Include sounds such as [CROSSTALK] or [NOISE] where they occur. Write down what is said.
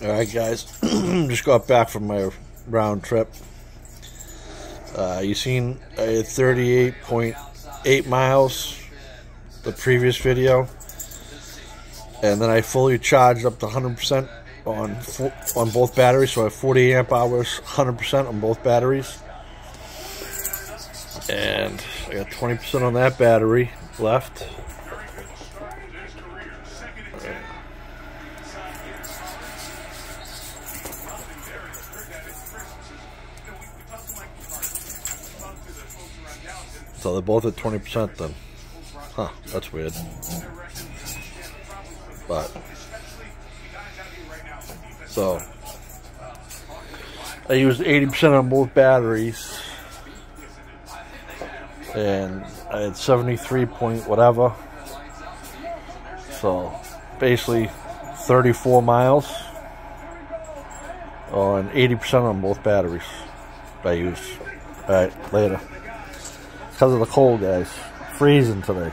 Alright guys, [CLEARS THROAT] just got back from my round trip. Uh, you seen a 38.8 miles the previous video. And then I fully charged up to 100% on on both batteries. So I have 40 amp hours, 100% on both batteries. And I got 20% on that battery left. So they're both at 20% then. Huh, that's weird. But, so, I used 80% on both batteries. And I had 73 point whatever. So, basically 34 miles on 80% on both batteries I used. Alright, later because of the cold, guys. Freezing today.